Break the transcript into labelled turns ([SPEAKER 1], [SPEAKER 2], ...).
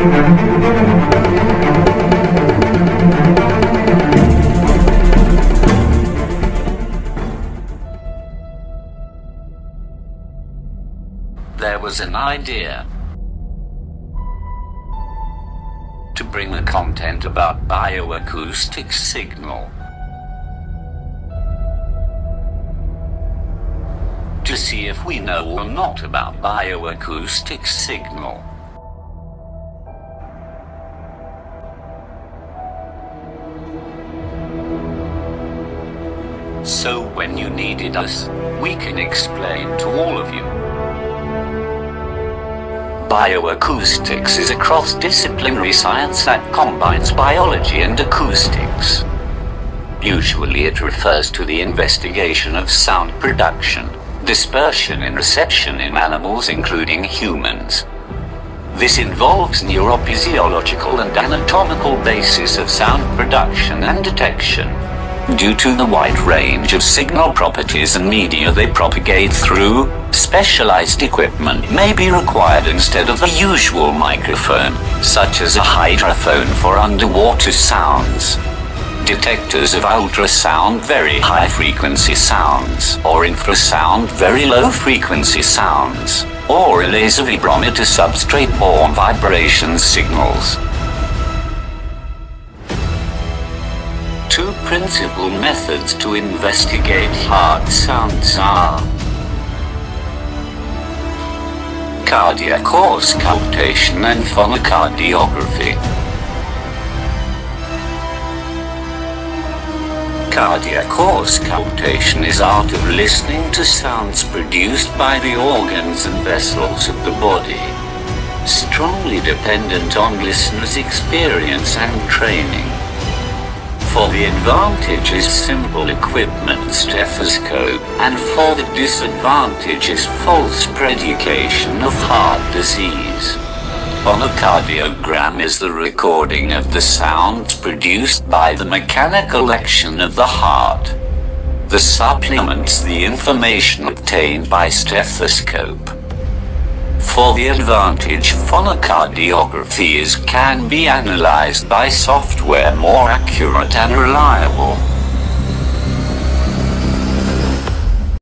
[SPEAKER 1] There was an idea to bring the content about bioacoustic signal to see if we know or not about bioacoustic signal. So when you needed us, we can explain to all of you. Bioacoustics is a cross-disciplinary science that combines biology and acoustics. Usually it refers to the investigation of sound production, dispersion and reception in animals including humans. This involves neurophysiological and anatomical basis of sound production and detection. Due to the wide range of signal properties and media they propagate through, specialized equipment may be required instead of the usual microphone, such as a hydrophone for underwater sounds. Detectors of ultrasound very high frequency sounds, or infrasound very low frequency sounds, or a laser vibrometer substrate borne vibration signals. Two principal methods to investigate heart sounds are cardiac auscultation and phonocardiography. Cardiac auscultation is art of listening to sounds produced by the organs and vessels of the body, strongly dependent on listeners' experience and training. For the advantage is simple equipment stethoscope, and for the disadvantage is false predication of heart disease. Phonocardiogram is the recording of the sounds produced by the mechanical action of the heart. The supplements the information obtained by stethoscope. For the advantage phonocardiography is can be analyzed by software more accurate and reliable.